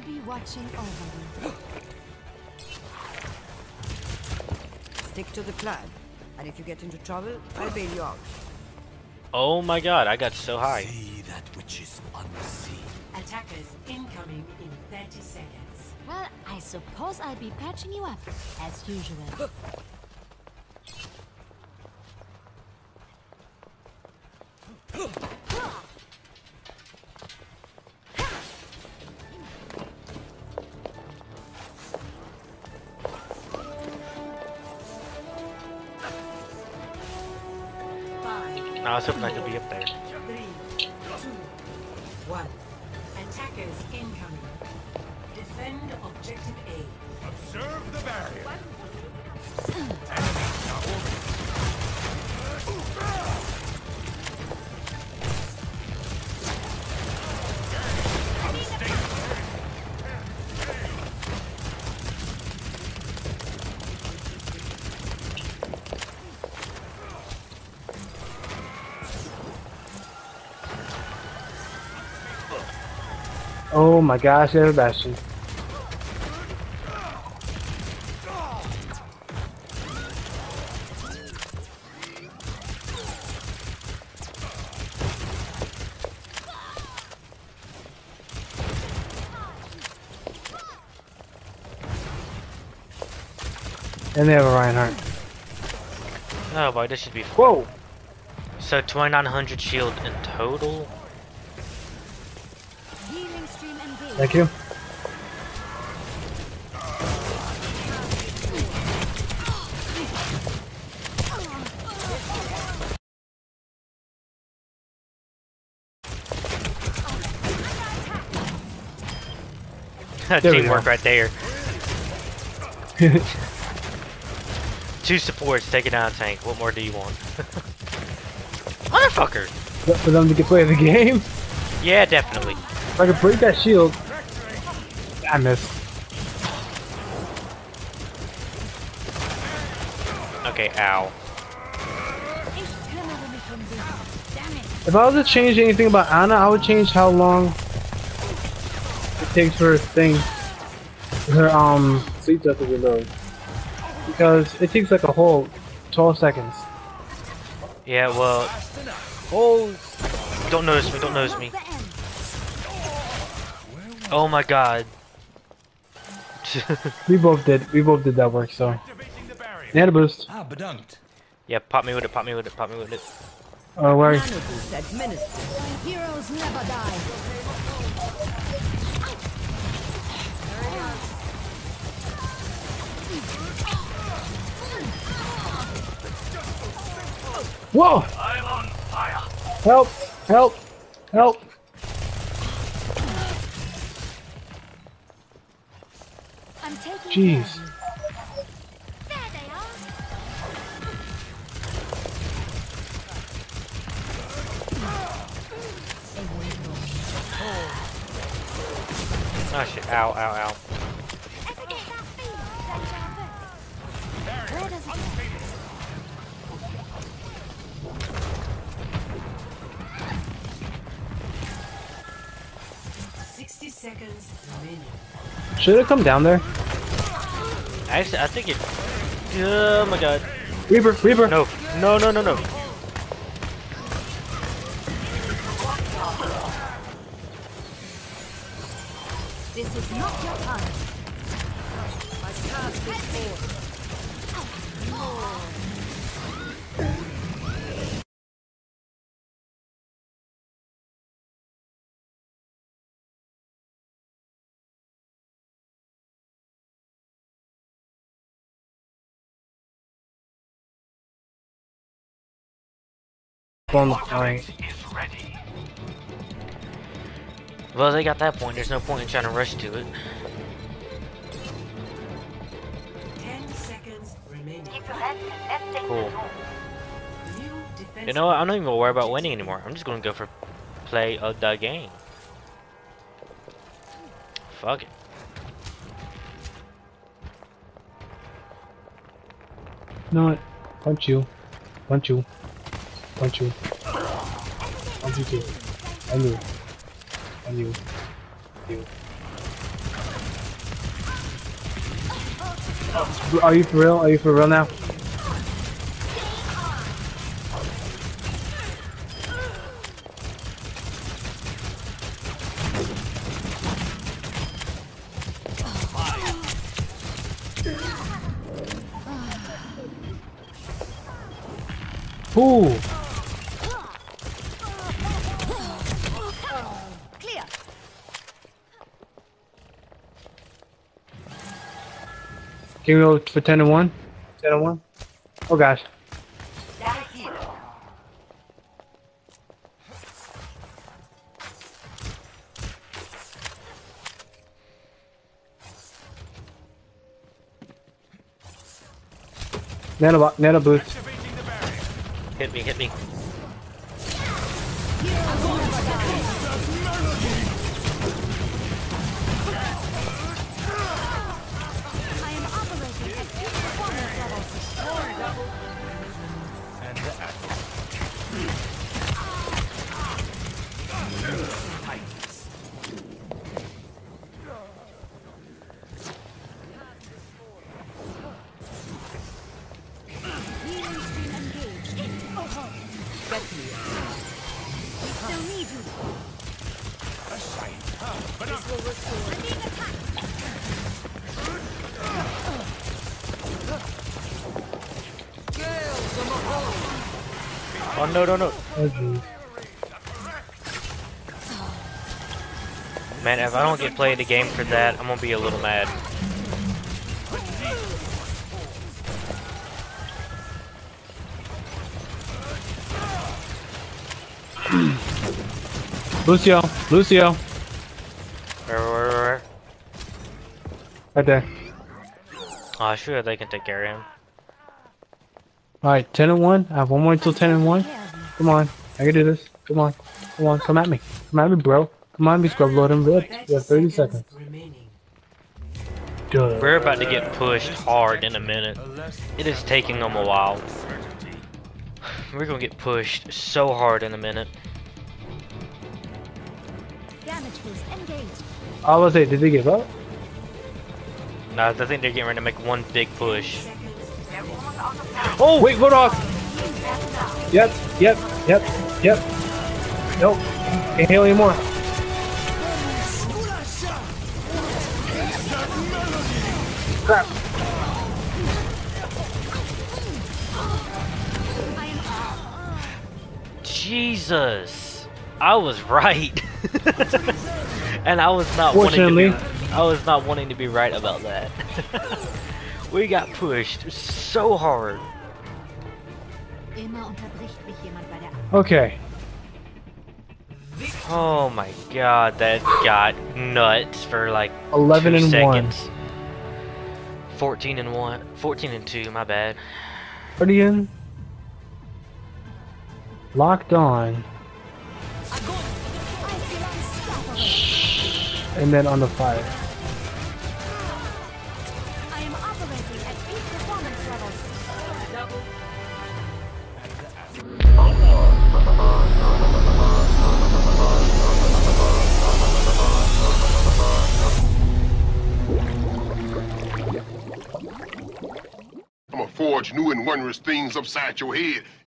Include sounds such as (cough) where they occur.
be watching over you. Stick to the plan. And if you get into trouble, I'll bail you out. Oh my god, I got so high. See that which is unseen. Attackers incoming in 30 seconds. Well, I suppose I'll be patching you up, as usual. (laughs) I was hoping I could be up there. three, two, one. Attackers incoming. Defend objective A. Observe the barrier. Oh my gosh, there's Bastion. And they have a Reinhardt. Oh boy, this should be fun. Whoa! So 2900 shield in total? Thank you. (laughs) Teamwork right there. (laughs) Two supports taking out a tank. What more do you want? (laughs) Motherfucker! For them to get play the game. Yeah, definitely. If I could break that shield. I missed. Okay, ow. Ich kümmere mich sie. Damn it. If I was to change anything about Ana, I would change how long it takes for her thing, her um sleep to reload. Because it takes like a whole 12 seconds. Yeah, well. Oh! Don't notice me, don't notice me. Oh my god. We both did. We both did that work. So Activating they had a boost. Ah, bedankt. yeah, pop me with it, pop me with it, pop me with it. Oh, where? Nano boost administered. My heroes never die. Whoa! I'm on fire. Help! Help! Help! I'm taking Jeez. care of you. There they are. Oh shit, ow, ow, ow. Ever get that feeling? Deja vu? Where does it go? Sixty seconds. Should it come down there? Actually, I think it. Oh my god. Reaper! Reaper! No, no, no, no, no. This is not your time. My task is forward. On the flank. Is ready. Well, they got that point. There's no point in trying to rush to it. Ten seconds remaining. Cool. You know what? I'm not even gonna worry about winning anymore. I'm just gonna go for play of the game. Fuck it. No. Punch you. Punch you. Punch you. Punch you too. And you. And you. You. Are you for real? Are you for real now? Ooh, can we go for 10 and 1? 10 and 1? Oh gosh. Nano, bo- nano boost. Activating the. Hit me, hit me. Oh no, no, no. Oh. Man, if I don't get played the game for that, I'm gonna be a little mad. (clears throat) Lucio, Lucio, Where, where, where? right there. Oh, sure, they can take care of him. Alright, 10 and 1. I have one more until 10 and 1. Care of me. Come on, I can do this. Come on, come on, come at me. Come at me, bro. Come on, me, scrub load and rip. You have 30 seconds. Duh. We're about to get pushed hard in a minute. It is taking them a while. (sighs) We're gonna get pushed so hard in a minute. Damage boost engaged. I was say, did they give up? No, I think they're getting ready to make one big push. Oh, wait, Roadhog! Yep, yep, yep, yep. Nope, can't heal anymore. Crap. Jesus, I was right, (laughs) and I was not wanting to Fortunately. be, I was not wanting to be right about that. (laughs) we got pushed so hard. Immer unterbricht mich jemand bei der Okay, Oh my god, that got nuts for like 11 two and 1. 14 and 1. 14 and 2, my bad. Guardian. Locked on. I feel unstoppable. And then on the fire. I'ma forge new and wondrous things upside your head